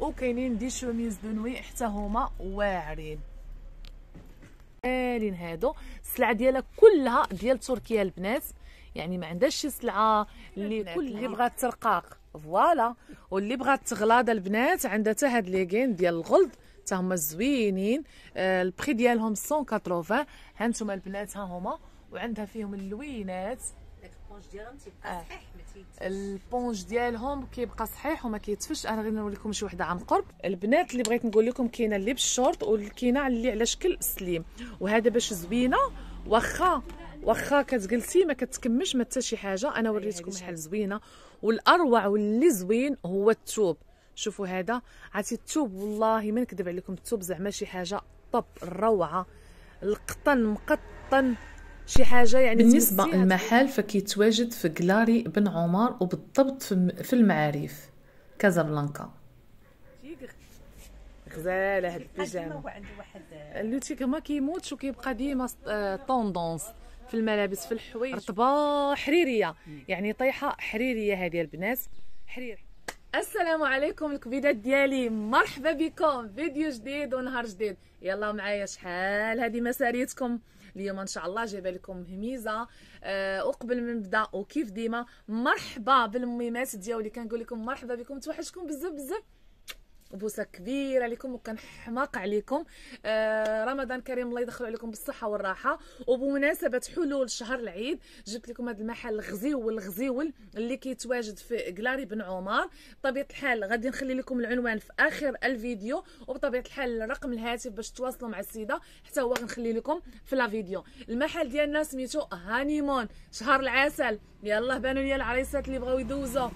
وكاينين des chemises de nuit حتى هما واعرين. غالين هادو. السلعة ديالها كلها ديال تركيا البنات. يعني ما عندهاش شي سلعة اللي كل اللي بغات ترقاق. voilà. واللي بغات تغلاض البنات عندها حتى هاد ليغين ديال الغلظ حتى هما زوينين. آه ال prix ديالهم 180 ها أنتم البنات ها هما. وعندها فيهم اللوينات. البونج ديالهم تيبقى آه. صحيح. البونج ديالهم كيبقى صحيح وما كيتفش. أنا غير نوري لكم شي وحدة عن قرب. البنات اللي بغيت نقول لكم كاينة اللي بالشورت وكاينه اللي على شكل سليم. وهذا باش زوينة. واخا واخا كتجلسي ما كتكمش ما حتى شي حاجة. أنا وريتكم شحال زوينة. والأروع واللي زوين هو الثوب شوفوا هذا. عرفتي الثوب والله ما نكذب عليكم. الثوب زعما شي حاجة top الروعه القطن مقطن. شي حاجة يعني بالنسبة للمحل فكيتواجد في galerie بن عمر وبالضبط في في المعاريف كازابلانكا. غزالة هاد البيجامة. واحد اللوتيك ما كيموتش وكيبقى ديما tendance في الملابس في الحوايج. رطبة حريرية. يعني طيحه حريرية هذه البنات. حرير. السلام عليكم الكبيدات ديالي. مرحبا بكم. فيديو جديد ونهار جديد. يلا معايا شحال هذه مساريتكم؟ اليوم إن شاء الله جايبة لكم هميزه أه وقبل ما نبدأ وكيف ديما مرحبا بالميمات ديالي. كنقول لكم مرحبا بكم توحشكم بزاف بزاف. بوسه كبيرة لكم وكنحماق عليكم. آه رمضان كريم الله يدخل عليكم بالصحة والراحة. وبمناسبة حلول شهر العيد جبت لكم هذا المحل الغزيول الغزيول اللي كيتواجد في قلاري بن عمر. بطبيعة الحال غادي نخلي لكم العنوان في آخر الفيديو. وبطبيعة الحال رقم الهاتف باش تواصلوا مع السيدة حتى هو غنخلي لكم في la vidéo. المحل ديالنا سميتو Honeymoon. شهر العسل. يلا بانوا لي العريسات اللي بغاو يدوزوا.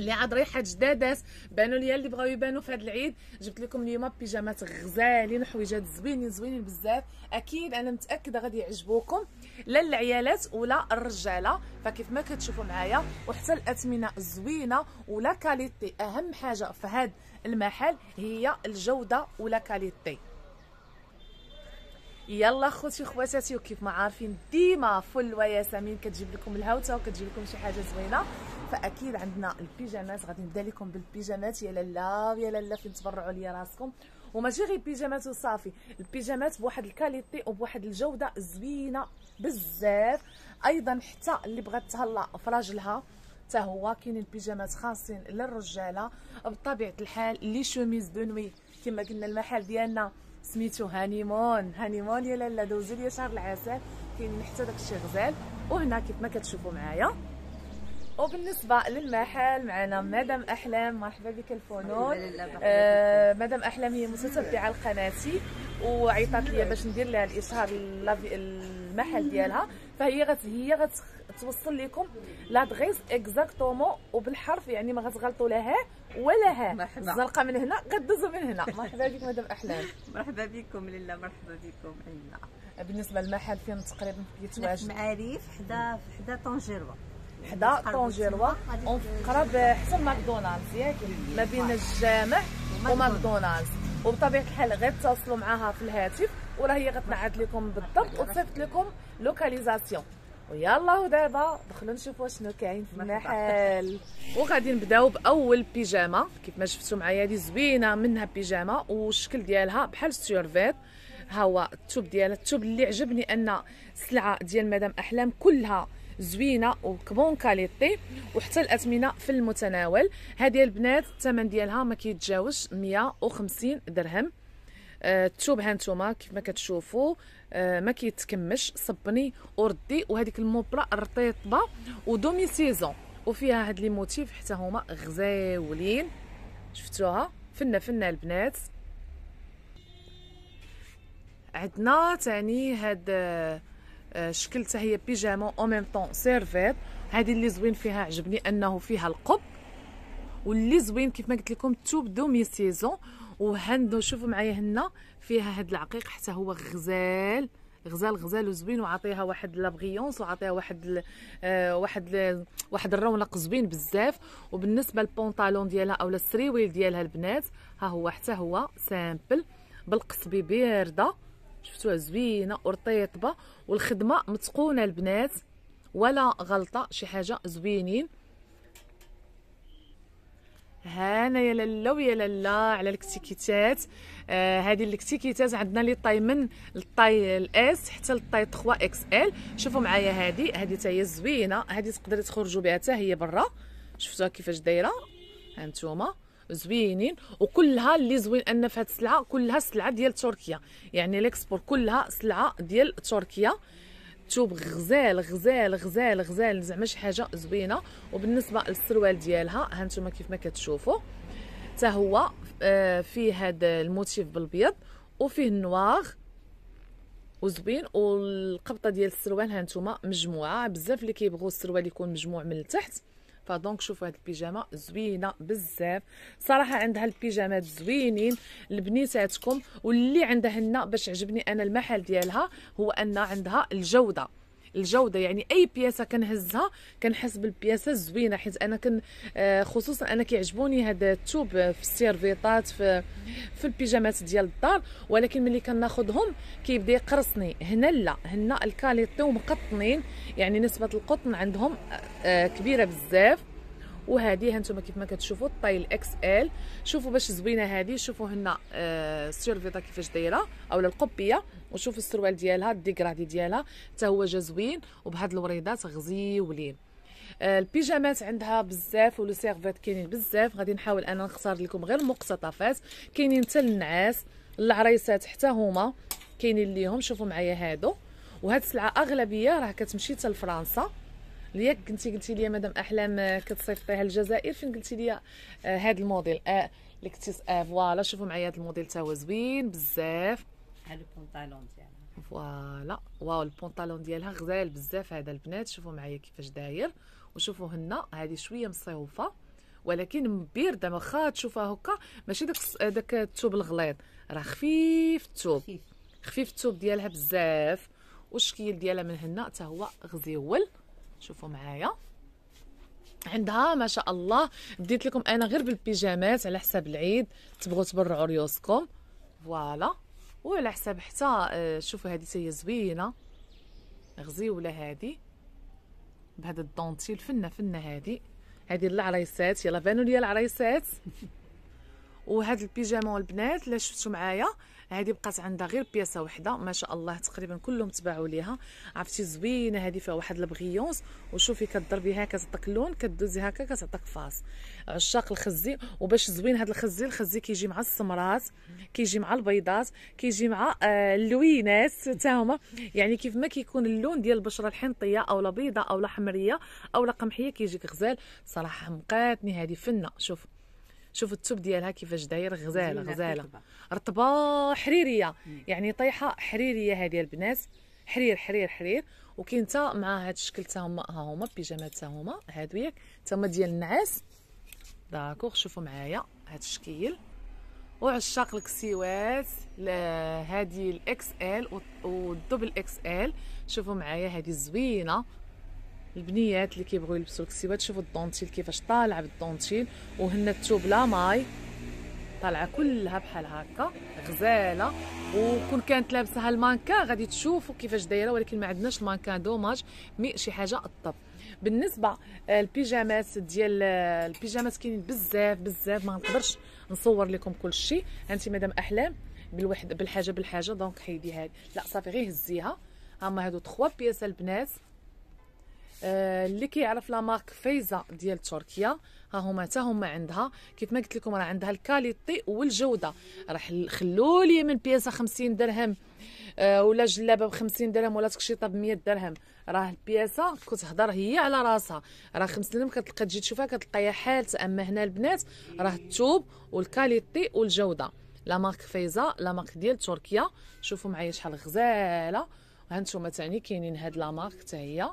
اللي عاد ريحة جدادات بانوا ليا اللي بغاو يبانوا في هذا العيد. جبت لكم اليوم بيجامات غزالين وحويجات زوينين زوينين بزاف. أكيد أنا متأكدة غادي يعجبوكم. لا العيالات ولا الرجالة. فكيف ما كتشوفوا معايا وحتى الأثمنة زوينة و la qualité. أهم حاجة في هذا المحل هي الجودة و la qualité. يلا خوتي خواتاتي وكيف ما عارفين ديما فل وياسمين. كتجيب لكم الهوته وكتجيب لكم شي حاجة زوينة. فأكيد عندنا البيجامات غادي نبدأ لكم بالبيجامات. يا لالا يا لالا فين تبرعوا ليا راسكم؟ وماشي غير بيجامات وصافي البيجامات بواحد ال qualité وبواحد الجودة زوينة بزاف. أيضا حتى اللي بغات تهلا في راجلها حتى هو كاينين البيجامات خاصين للرجالة. بطبيعة الحال les chemises de nuit كما قلنا المحل ديالنا سميتو Honeymoon. Honeymoon يا لالا دوزو ليا شهر العسل. كاينين حتى داكشي غزال. وهنا كيف ما كتشوفوا معايا وبالنسبة للمحل معنا مدام أحلام مرحبا بك الفنون. آه مدام أحلام هي متتبعة لقناتي وعيطات لي باش ندير لها الإشهار لافي- المحل ديالها. فهي غت هي غتوصل لكم l'adresse exactement وبالحرف يعني ما غتغلطوا لا ها ولا ها. الزرقاء من هنا غدوزوا من هنا. مرحبا بك مدام أحلام. مرحبا بكم لاله مرحبا بكم عندنا بالنسبة للمحل فين تقريبا كيتواجد معاريف حدا حدا طونجيروا. حدا طونجيروا قرب حتى ماكدونالدز ياك؟ ما بين الجامع وماكدونالدز. وبطبيعة الحال غير تواصلوا معاها في الهاتف وراه هي غتنعت لكم بالضبط وتصيفط لكم localisation. ويلا ودابا دخلوا نشوفوا شنو كاين في المحل. وغادي نبداو بأول بيجامة. كيف ما شفتوا معايا هذه زوينة منها بيجامة والشكل ديالها بحال ال survêt ها هو التوب ديالها التوب اللي عجبني أن السلعه ديال مدام أحلام كلها زوينة وك bonne qualité وحتى الأثمنة في المتناول. هذه البنات الثمن ديالها ما كيتجاوزش 150 درهم. آه، التوب ها نتوما كيف ما كتشوفوا آه، ما كيتكمش صبني وردي وهذيك الموبرا الرطيطبه ودومي سيزون. وفيها هاد لي موتيف حتى هما غزاولين. شفتوها؟ فنة فنة البنات. عندنا تاني هاد آه، شكل حتى هي بيجامة أو ميم طون سيرفيت هذه اللي زوين فيها عجبني أنه فيها القب. واللي زوين كيف ما قلت لكم توب demi-saison وهندو شوفوا معايا هنا فيها هاد العقيق حتى هو غزال. غزال غزال وزوين وعطيها واحد la brillance وعطيها واحد ال آه واحد ال واحد الرونق زوين بزاف. وبالنسبة للبونطالون ديالها أو السريويل ديالها البنات ها هو حتى هو simple بالقصبي بارده شفتوها زوينة ورطيطبة والخدمة متقونة البنات ولا غلطة شي حاجة زوينين. هانا يا لالا ويا لالا على الكتيكيتات آه هذه الكتيكيتات عندنا les tailles من ال taille ال S حتى لل taille 3 XL. شوفوا معايا هذه هذه حتى هي زوينة هذه تقدري تخرجوا بها حتى هي برا. شفتوها كيفاش دايرة؟ هانتوما زوينين وكلها اللي زوين أن في هذه السلعة كلها سلعه ديال تركيا. يعني l'export كلها سلعة ديال تركيا. توب غزال غزال غزال غزال زعما شي حاجة زوينة. وبالنسبة للسروال ديالها ها نتوما كيف ما كتشوفوا حتى هو آه، فيه هذا ال motif بالبيض وفيه ال noir وزوين. والقبطة ديال السروال ها نتوما مجموعة. بزاف اللي كيبغوا السروال يكون مجموع من التحت. ف donc شوفوا هاد البيجامة زوينة بزاف. صراحة عندها البيجامات زوينين لبنيتاتكم واللي عندهن باش عجبني أنا المحل ديالها هو أن عندها الجودة. الجودة. يعني أي بياسة كنهزها كنحس بالبياسة زوينه حيت أنا كن آه، خصوصا أنا كيعجبوني هذا التوب في السيرفيطات في في البيجامات ديال الدار. ولكن ملي كناخذهم كيبدا يقرصني. هنا لا هنا ال qualité ومقطنين. يعني نسبة القطن عندهم آه، كبيرة بزاف. وهذه هانتوما كيف ما كتشوفوا ال taille ال XL. شوفوا باش زوينة هذه شوفوا هنا آه السيرفيطه كيفاش دايرة أولا القبية وشوفوا السروال ديالها ال dégradé ديالها حتى هو جا زوين وبهاد الوريدات غزيولين آه البيجامات عندها بزاف و les survêts كاينين بزاف غادي نحاول أنا نختار لكم غير مقتطفات. كاينين حتى النعاس العريسات حتى هما كاينين ليهم شوفوا معايا هادو. وهاد السلعة أغلبية راه كتمشي حتى لفرنسا. ياك كنتي قلتي لي مدام أحلام آه، كتصيفطيها الجزائر فين قلتي لي آه هذا الموديل آه اللي كنتي آه ف voilà شوفوا معايا هذا الموديل تا هو زوين بزاف. هذا البونطالون ديالها. ف voilà. واو البونطالون ديالها غزال بزاف هذا البنات. شوفوا معايا كيفاش داير. وشوفوا هنا هذه شوية مصيوفة ولكن بيرده واخا تشوفها هكا ماشي داك داك الثوب الغليظ. راه خفيف الثوب خفيف. الثوب ديالها بزاف. والشكل ديالها من هنا حتى هو غزيول. شوفوا معايا. عندها ما شاء الله بديت لكم أنا غير بالبيجامات على حساب العيد. تبغوا تبرعوا ريوسكم. ف voilà. وعلى حساب حتى آه، شوفوا هذه هي زوينة. غزيوله هذه؟ بهذا الدونتيل فنة فنة هذه. هذه العريسات يلا بانوا لي العريسات وهاد البيجاما والبنات لا شفتوا معايا. هذه بقات عندها غير بياسة وحدة ما شاء الله تقريبا كلهم تباعوا ليها. عرفتي؟ زوينة هذه فيها واحد ال brillance. وشوفي كضربيها كتعطيك اللون كدوزي هكا كتعطيك فاس. عشاق الخزي. وباش زوين هذا الخزي الخزي كيجي مع السمرات كيجي مع البيضات كيجي مع آه اللوينات. حتى هما يعني كيف ما كيكون اللون ديال البشرة الحنطية أو لا بيضه أو لا حمريه أو لا قمحيه كيجيك غزال. صراحة مقاتني هذه فنة. شوف شوفوا التوب ديالها كيفاش داير غزالة غزالة. رطبة حريرية. يعني طيحه حريرية هذه البنات. حرير حرير حرير. وكاين حتى مع هذا الشكل حتى هما ها هما بيجامات حتى هما هادو ياك حتى هما ديال النعاس. d'accord شوفوا معايا هاد الشكل وعشاق الكسيوات هذه ال XL وال double XL شوفوا معايا هذه زوينه البنيات اللي كيبغيو يلبسوا الكسيوات شوفوا الدونتيل كيفاش طالعة بالدونتيل وهنا الثوب la maille طالعة كلها بحال هكا غزالة. وكون كانت لابسة المانكا غادي تشوفوا كيفاش دايرة ولكن ما عندناش ال mannequin dommage mais شي حاجة au top بالنسبة البيجامات ديال البيجامات كاينين بزاف بزاف ما نقدرش نصور لكم كل شيء انت مدام أحلام بالوحد بالحاجة بالحاجة donc حيدي هذه لا صافي غير هزيها هما هادو 3 pièces البنات. آه، اللي كيعرف la marque فايزة ديال تركيا. ها هما حتى هما عندها. كيف ما قلت لكم راه عندها ال qualité والجودة. راح خلوا لي من pièce 50 درهم آه ولا جلابة ب 50 درهم ولا تكشيطة ب 100 درهم. راه ال pièce كتهضر هي على راسها. راه 50 درهم كتلقى تجي تشوفها كتلقاها حالته أما هنا البنات راه الثوب وال qualité والجودة. la marque فايزة la marque ديال تركيا. شوفوا معايا شحال غزالة. هانتوما تاني كاينين هاد la marque حتى هي.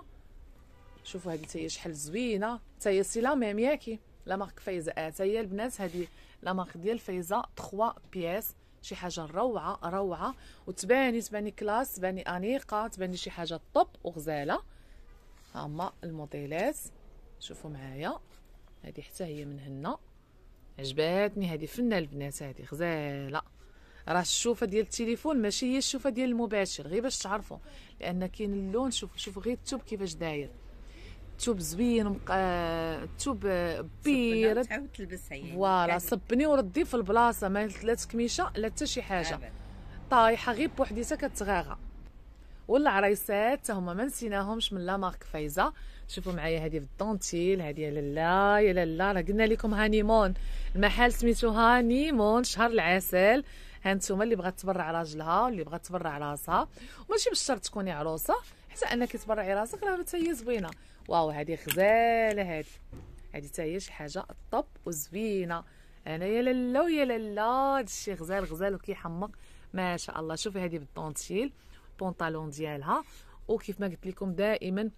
شوفوا هذه تاهي شحال زوينة. تاهي c'est la même ياكي. la marque فايزة. آه تاهي البنات هذه la marque ديال فايزة 3 pièces. شي حاجة روعة روعة. وتباني تباني classe تباني أنيقة تباني شي حاجة top وغزالة. هما الموديلات. شوفوا معايا. هذه حتى هي من هنا. عجباتني هذه فنة البنات هذه غزالة. راه الشوفة ديال التليفون ماشي هي الشوفة ديال المباشر غير باش تعرفوا لأن كاين اللون شوفوا شوفوا غير الثوب كيفاش داير. الثوب زوين ومق... آه، الثوب بيرد تعاود تلبسها يعني فوالا صبني وردي في البلاصة ما لا تكميشة لا حتى شي حاجة. طايحة غير بوحديتها كتغاغى. والعرايسات هما ما نسيناهمش من لا مارك فايزة. شوفوا معايا هذه بالدونتيل هذه يا لالا يا لالا راه قلنا لكم هانيمون. المحل سميتو هانيمون شهر العسل. هانتوما اللي بغات تبرع راجلها واللي بغات تبرع راسها. وماشي بالشرط تكوني عروسة حتى أنك تبرعي راسك راه حتى هي زوينة. واو هذه غزالة هذه هذه حتى هي شي حاجة top وزوينة. أنا يا لالا ويا لالا هادشي غزال غزال وكيحمق. ما شاء الله. شوفي هذه بال dentelle ال pantalon ديالها. وكيف ما قلت لكم دائما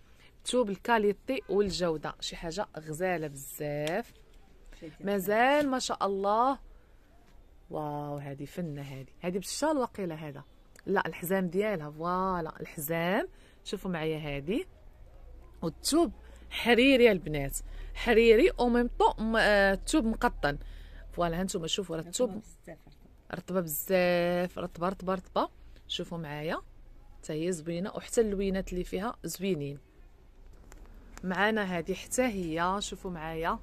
توب ال qualité والجودة. شي حاجة غزالة بزاف. مازال ما شاء الله. واو هذه فنة هذه هذه بالشال وقيله هذا. لا الحزام ديالها. voilà الحزام. شوفوا معايا هذه والثوب حريري البنات. حريري au même temps الثوب مقطن. voilà هانتوما شوفوا راه الثوب رطبة بزاف رطبة رطبة رطبة. شوفوا معايا. حتى هي زوينة وحتى اللوينات اللي فيها زوينين. معانا هذه حتى هي. شوفوا معايا.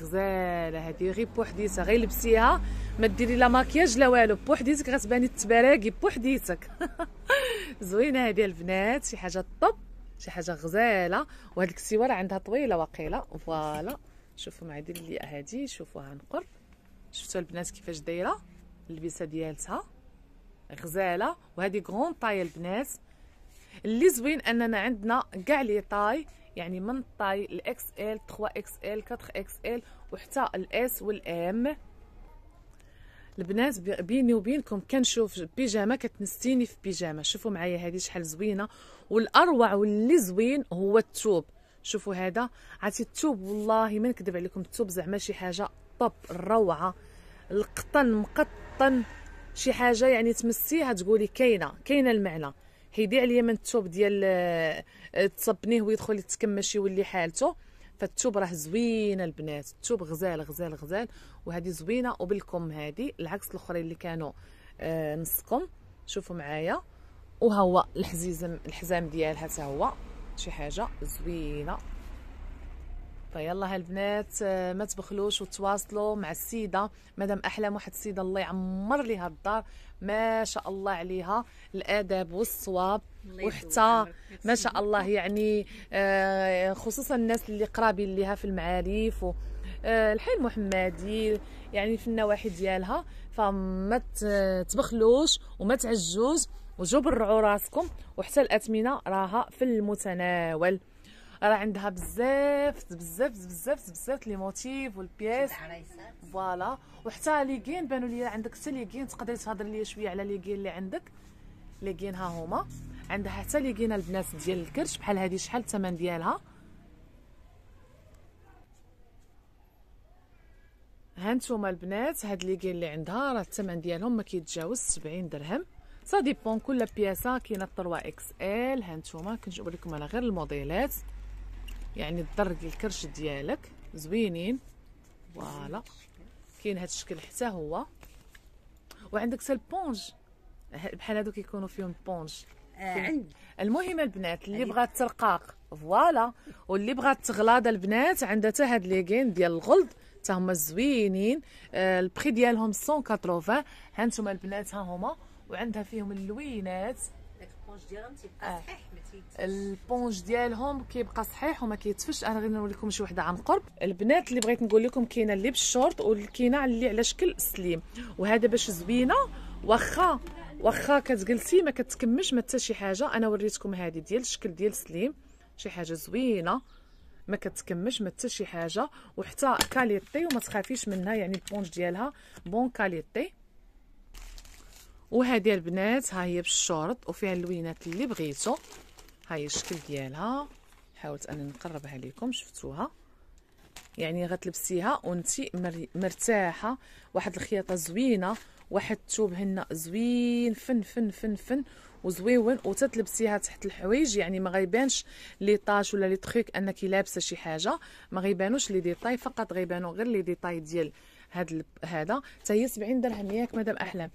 غزالة هذه غير بوحديتها. غير لبسيها. ما ديري لا ماكياج لا والو. بوحديتك غتباني تباراكي بوحديتك. زوينة هذه البنات. شي حاجة top. شي حاجة غزالة وهاد الكسيوره عندها طويلة وقيلة. voilà. شوفوا معايا دير لي هذه شوفوها عن قرب شفتوا البنات كيفاش دايرة؟ اللبسة ديالتها. غزالة. وهذه grande taille البنات. اللي زوين أننا عندنا كاع les tailles يعني من ال taille ال XL 3 XL 4 XL وحتى ال S وال M البنات بيني وبينكم كنشوف بيجامة كتنستيني في بيجامة. شوفوا معايا هذه شحال زوينة. والأروع واللي زوين هو الثوب شوفوا هذا. عرفتي الثوب والله ما نكذب عليكم الثوب زعما شي حاجة top الروعه القطن مقطن شي حاجة يعني تمسيها تقولي كاينة كاينة المعنى. هيدي عليا من الثوب ديال آه، تصبنيه ويدخل يتكمش يولي حالته. فالثوب راه زوينة البنات الثوب غزال غزال غزال وهذه زوينة وبالكم هذه العكس الأخرين اللي كانوا آه نصكم. شوفوا معايا. وهو الحزيزم الحزام ديالها حتى هو شي حاجة زوينة. فيلا هالبنات آه، ما تبخلوش وتواصلوا مع السيدة مدام أحلام واحد السيدة الله يعمر ليها الدار ما شاء الله عليها الآداب والصواب وحتى ما شاء الله يعني آه، خصوصا الناس اللي قرابين ليها في المعارف و آه، الحي المحمدي يعني في النواحي ديالها. فما تبخلوش وما تعجوش وجو برعوا راسكم وحتى الأثمنة راها في المتناول. راه عندها بزاف بزاف بزاف بزاف لي موتيف والبياس voilà. وحتى les gaines بانوا لي عندك حتى les gaines تقدري تهضري لي شوية على les gaines اللي عندك. les gaines ها هما. عندها حتى les gaines البنات ديال الكرش بحال هذه شحال الثمن ديالها. هانتوما البنات هاد les gaines اللي عندها راه الثمن ديالهم ما كيتجاوز 70 درهم. ça dépend كل pièce كاينة 3 XL هانتوما كنجيب لكم على غير الموديلات. يعني الدرج الكرش ديالك زوينين. voilà. كاين هذا الشكل حتى هو. وعندك ça ال éponge. بحال هادو كيكونوا فيهم éponge. آه المهم البنات اللي بغات ترقاق voilà. واللي بغات تغلاض البنات عندها حتى هاد les gaines ديال الغلظ حتى هما زوينين. آه ال prix ديالهم 180 هانتوما البنات ها هما. وعندها فيهم اللوينات. ال éponge ديالهم تيبقى صحيح. ال éponge ديالهم كيبقى صحيح وما كيتفش. أنا غير نوريكم شي وحدة عن قرب. البنات اللي بغيت نقول لكم كاينة اللي بالشورت وكاينه اللي على شكل slip وهذا باش زوينة. واخا واخا كتجلسي ما كتكمش ما حتى شي حاجة. أنا وريتكم هذه ديال الشكل ديال slip شي حاجة زوينة. ما كتكمش ما حتى شي حاجة. وحتى qualité وما تخافيش منها يعني ال éponge ديالها bonne qualité. وهذه البنات ها هي بالشورت وفيها اللوينات اللي بغيتو. هاي الشكل ديالها. حاولت أنني نقربها لكم شفتوها؟ يعني غتلبسيها وانتي مرتاحة. واحد الخياطة زوينة واحد الثوب هنا زوين fin fin fin fin وزويون وتتلبسيها تحت الحوايج. يعني ما غيبانش les taches ولا les tricots أنك لابسة شي حاجة. ما غيبانوش les détails فقط غيبانوا غير les détails ديال هاد هذا. حتى هي 70 درهم ياك مدام أحلام.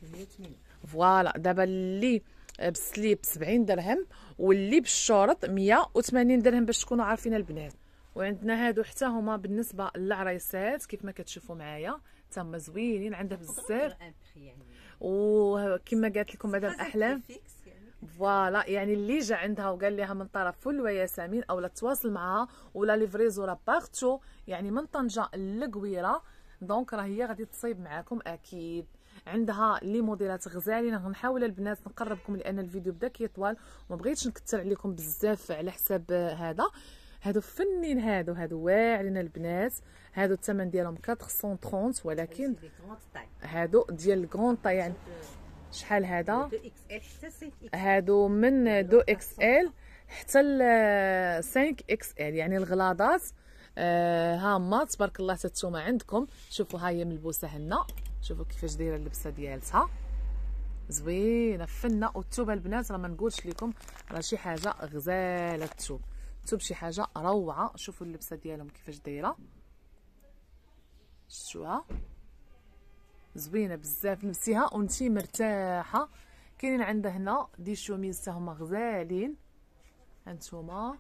voilà دابا اللي بال slip 70 درهم واللي بالشورط 180 درهم باش تكونوا عارفين البنات. وعندنا هادو حتى هما بالنسبة للعريسات كيف ما كتشوفوا معايا تما زوينين عندها بزاف. وكما قالت لكم مدام أحلام. voilà يعني اللي جا عندها وقال لها من طرف فل وياسمين أو لا تواصل معها ولا livraison راه partout يعني من طنجة لقويرة. donc راه هي غادي تصيب معاكم أكيد. عندها les موديلات غزالين. غنحاول البنات نقربكم لأن الفيديو بدا كيطوال وما بغيتش نكثر عليكم بزاف على حساب هذا. هادو فنين هادو هادو واعرين البنات. هادو الثمن ديالهم 430 ولكن هادو ديال ال grande taille يعني شحال هذا؟ هادو من deux XL حتى ل 5 إكس ال يعني الغلاضات آه هاما تبارك الله تتوما عندكم. شوفوا ها هي ملبوسة هنا. شوفوا كيفاش دايرة اللبسة ديالتها زوينة فنة. والثوب البنات راه ما نقولش لكم راه شي حاجة غزالة الثوب الثوب شي حاجة روعة. شوفوا اللبسة ديالهم كيفاش دايرة. شفتوها؟ زوينة بزاف. لبسيها وانتي مرتاحة. كاينين عندها هنا des chemises هما غزالين. هانتوما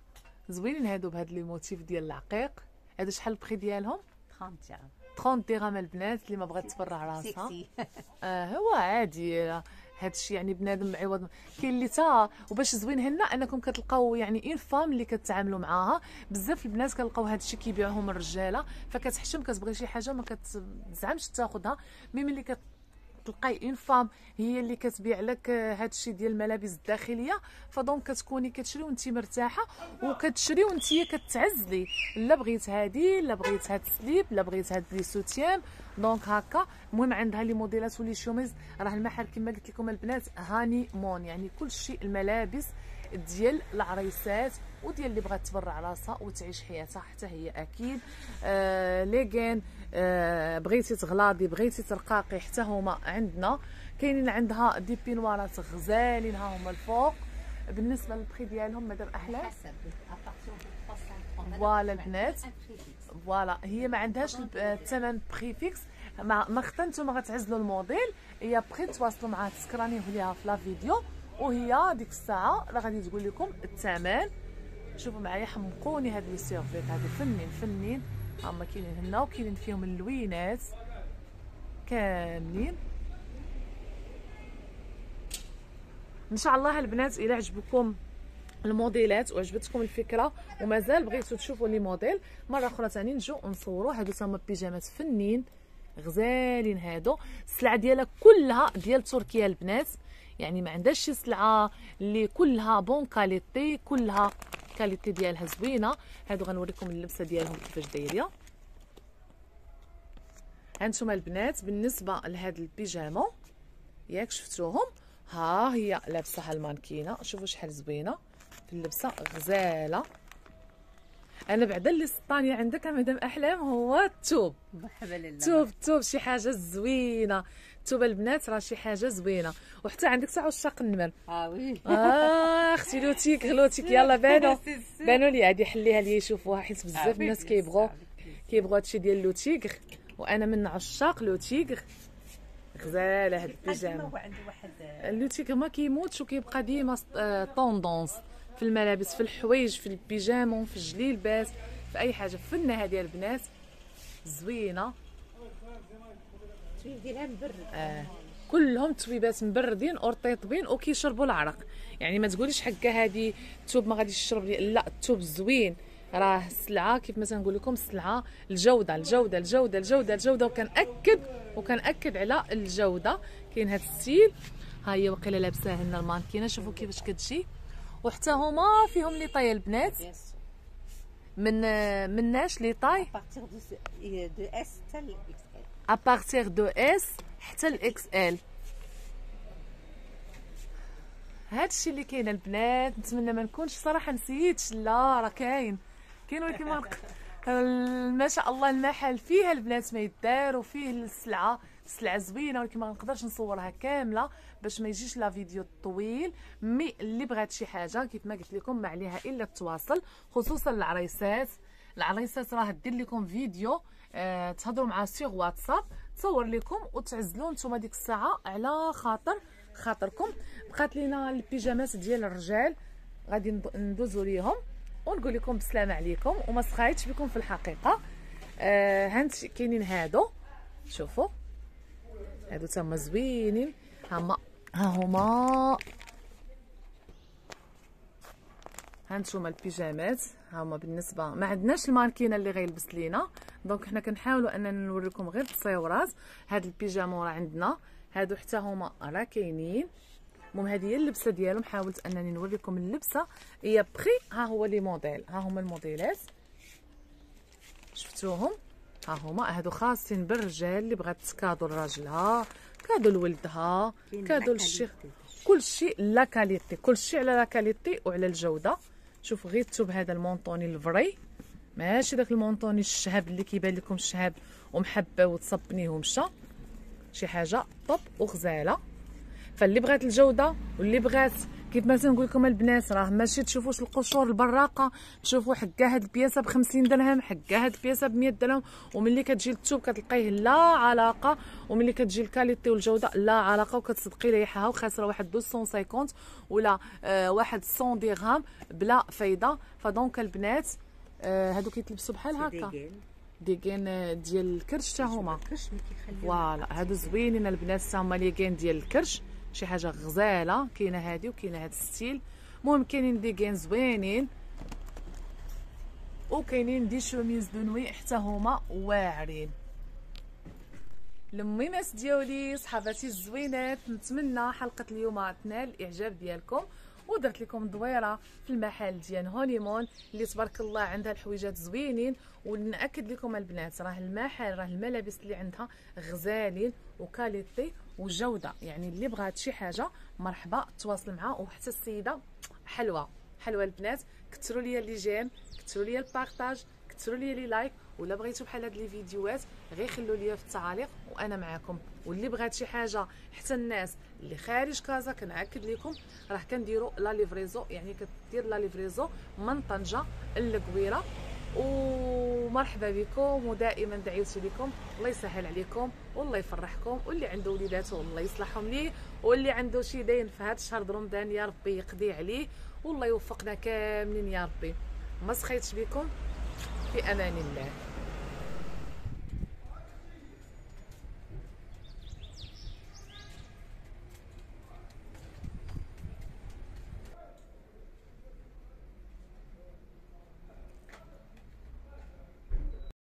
زوينين هادو بهاد les motifs ديال العقيق. هادو شحال البخي ديالهم؟ 30 درهم 30 درهم البنات اللي ما بغات تبرع راسها. آه هو عادي هادشي يعني بنادم عوض كاين اللي تا وباش زوين هنا أنكم كتلقاو يعني une femme اللي كتعاملوا معاها. بزاف البنات كنلقاو هادشي كيبيعوهم الرجالة فكتحشم كتبغي شي حاجة ما كتزعمش تاخذها mais ملي كت تلقاي une femme هي اللي كتبيع لك هذا الشيء ديال الملابس الداخلية. ف donc كتكوني كتشري وانت مرتاحة وكتشري وانت كتعزلي. لا بغيت هادي لا بغيت هاد ال slip لا بغيت هاد les soutiens. donc هكا. المهم عندها les موديلات و les chemises. راه المحل كما قلت لكم البنات honeymoon. يعني كل شيء الملابس ديال العريسات وديال اللي بغات تبرع راسها وتعيش حياتها. حتى هي أكيد. آه les gaines آه بغيتي تغلاضي بغيتي ترقاقي حتى هما عندنا كاينين عندها des peignoirات غزالين ها هما الفوق. بالنسبة للبخي ديالهم مدام أحلى؟ voilà البنات. voilà. هي ما عندهاش الثمن prix fixe. ما ما نتوما غتعزلوا الموديل. هي بري تواصلوا معها ت screenيه ليها في la vidéo. وهي ديك الساعة راه غادي تقول لكم الثمن. شوفوا معايا حمقوني هاد les survêts هادو فنين فنين. هما كاينين هنا وكاينين فيهم اللوينات كاملين. إن شاء الله البنات إلى عجبكم الموديلات وعجبتكم الفكرة ومازال بغيتو تشوفوا les modèles مرة أخرى ثاني نجو نصوروا هادو تما بيجامات فنين غزالين هادو. السلعة ديالها كلها ديال تركيا البنات يعني ما عندهاش شي سلعة اللي كلها bonne qualité كلها qualité ديالها زوينه هادو غنوريكم اللبسة ديالهم كيفاش دايره هانتوما البنات بالنسبة لهاد البيجامة ياك شفتوهم؟ ها هي لابسة ال mannequinة. شوفوا شحال زوينة. في اللبسة غزالة. أنا بعدا اللي سطاني عندك مدام أحلام هو الثوب تبارك الله. الثوب الثوب شي حاجة زوينة. الثوب البنات راه شي حاجة زوينة. وحتى عندك تاع عشاق النمر. آه وي. آه أختي لوتيك غلوتيك يلا بانوا بانوا لي عادي حليها لي يشوفوها حيت بزاف آه، الناس كيبغوا. كيبغوا هادشي ديال لو تيغر وأنا من عشاق لو تيغر غزالة هاد البيجامة. لو تيغر ما كيموتش وكيبقى ديما طوندونس. في الملابس في الحوايج في البيجامون في الجليلبات في أي حاجة. فنة هذه البنات. زوينة. ديالها مبرد آه. كلهم تويبات مبردين ورطيطبين وكيشربوا العرق. يعني ما تقوليش حكا هذه الثوب ما غاديش يشرب لا الثوب زوين. راه السلعه كيف مثلا نقول لكم السلعه الجودة الجودة الجودة الجودة الجودة. وكنأكد وكنأكد على الجودة. كاين هذا الستيل ها هي وقيله لابسه هنا المانكينة. شوفوا كيفاش كتجي. وحتى هما فيهم لي طاي البنات. من مناش les tailles. de S حتى à partir de S حتى ال XL هادشي اللي كاين البنات نتمنى ما نكونش صراحة نسيتش لا راه كاين. كاين ولكن ما ما شاء الله المحل فيه البنات ما يدار وفيه السلعة. السلعه زوينة ولكن ما نقدرش نصورها كاملة باش ما يجيش la vidéo طويل. mais اللي بغات شي حاجة كيف ما قلت لكم ما عليها إلا التواصل خصوصا العريسات. العريسات راه دير لكم فيديو آه تهضروا معها sur WhatsApp تصور لكم وتعزلوا نتوما ديك الساعة على خاطر خاطركم. بقات لينا البيجامات ديال الرجال غادي ندوزو ليهم ونقول لكم بسلامه عليكم وما سخايتش بكم في الحقيقة. آه هانت كاينين هادو. شوفوا. هادو تما زوينين. هما. ها هما. هانتوما البيجامات. ها هما بالنسبة ما عندناش ال mannequinة اللي غيلبس لينا. donc حنا كنحاولوا أننا نوريكم غير التصاورات هاد البيجامة راه عندنا. هادو حتى هما راه كاينين. المهم هذه هي اللبسة ديالهم. حاولت أنني نوريكم اللبسة. هي بخي ها هو les modèles ها هما الموديلات. شفتوهم؟ ها هما. هادو خاصين بالرجال اللي بغات cadeau لراجلها cadeau لولدها cadeau للشيخ. كلشي la qualité كلشي على la qualité وعلى الجودة. شوف غير الثوب هذا ال moutonné ال vrai. ماشي داك ال moutonné الشهاب اللي كيبان لكم الشهاب ومحبة وتصبنيه ومشى. شي حاجة top وغزالة. فاللي بغات الجودة واللي بغات كيف ما تنقول لكم البنات راه ماشي تشوفوش القشور البراقة تشوفوا حكا هاد البياسة ب 50 درهم حكا هاد البياسة ب 100 درهم وملي كتجي الثوب كتلقايه لا علاقة وملي كتجي ال qualité والجودة لا علاقة وكتصدقي ريحها وخاسرة واحد 250 ولا آه واحد 100 درهم بلا فايدة. ف donc البنات آه هادو كيتلبسوا بحال هكا. des gaines آه، ديال الكرش حتى هما. voilà هادو زوينين البنات حتى هما les gaines ديال الكرش. شي حاجة غزالة كاينة هادي وكاينة هاد ال style. المهم كاينين des gaines زوينين وكاينين des chemises de nuit حتى هما واعرين. الميمات ديالي صحاباتي الزوينات نتمنى حلقة اليوم تنال الإعجاب ديالكم ودرت لكم دويرة في المحل ديال Honeymoon اللي تبارك الله عندها الحويجات زوينين. ونأكد لكم البنات راه المحل راه الملابس اللي عندها غزالين و qualité وجودة. يعني اللي بغات شي حاجة مرحبا تواصل معها وحتى السيدة حلوة حلوة البنات. كثروا لي les j'aime كثروا لي ال partage كثروا لي les likes. ولا بغيتو بحال هاد les vidéos غير خلوا لي في التعاليق وأنا معاكم. واللي بغات شي حاجة حتى الناس اللي خارج كازا كنأكد لكم راه كنديروا la livraison. يعني كدير la livraison من طنجة للقويرة. ومرحبا بكم ودائما دعيت لكم. الله يسهل عليكم والله يفرحكم. واللي عنده وليداته الله يصلحهم ليه. واللي عنده شي داين في هذا الشهر رمضان يا ربي يقضي عليه. والله يوفقنا كاملين يا ربي. ما سخيتش بكم؟ في أمان الله.